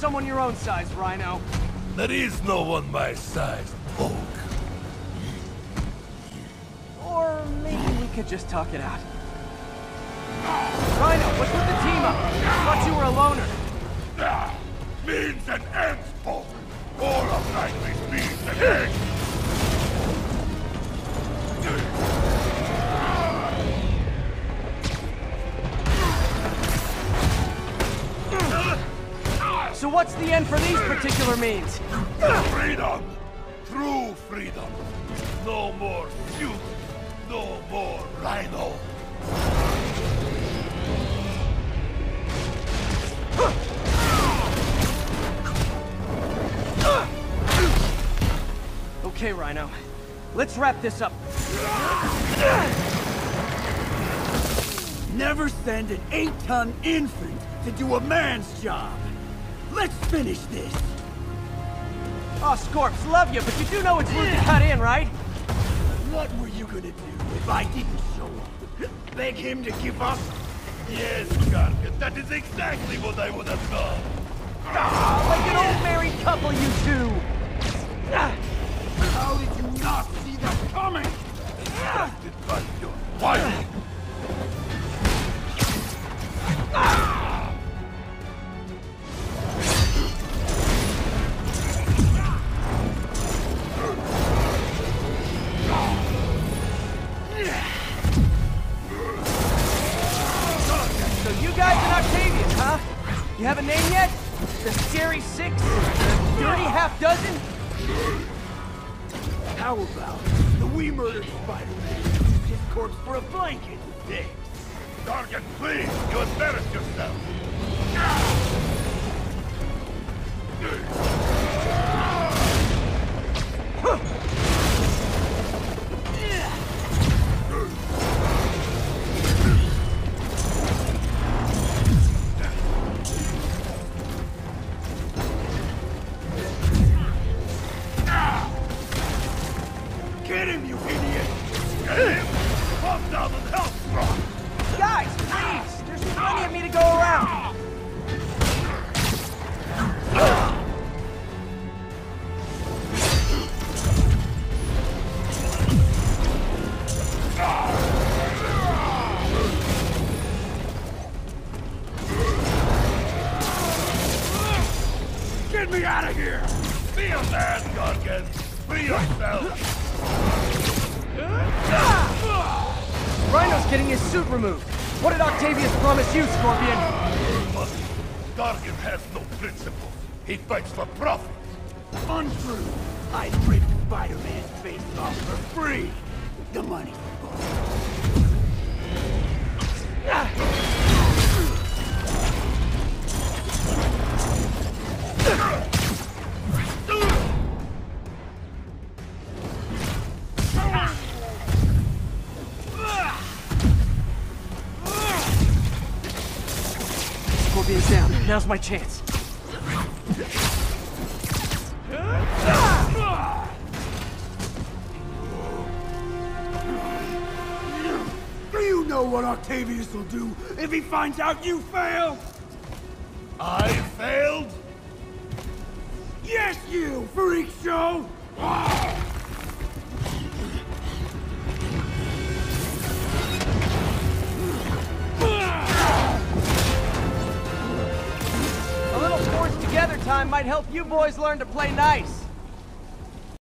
someone your own size, Rhino. There is no one my size, Hulk. Or maybe we could just talk it out. Rhino, what's with the team up? I Thought you were a loner. Ah, means and ends, Hulk. All of Nightwing's means and ends. So what's the end for these particular means? Freedom! True freedom! No more suit! No more rhino! Okay, Rhino. Let's wrap this up. Never send an eight-ton infant to do a man's job. Let's finish this. Oh, Scorps, love you, but you do know it's rude to cut in, right? What were you gonna do if I didn't show up? Beg him to give up? Yes, Gargan, that is exactly what I would have done! Ah, like an old You have a name yet? The Scary Six? The Dirty Half Dozen? How about the we murdered Spider-Man his corpse for a blanket thing? Gargan, please, you embarrassed yourself! Get him, you idiot! Get him! Calm down and help! Guys, please! There's plenty of me to go around! Get me out of here! Be a man, Gargan! Free yourself! Rhino's getting his suit removed. What did Octavius promise you, Scorpion? Gargan has no principles. He fights for profit. Untrue! I ripped Spider-Man's face off for free! The money Scorpion's down. Now's my chance. Do you know what Octavius will do if he finds out you failed? I failed? Yes, you, freak show! Time might help you boys learn to play nice.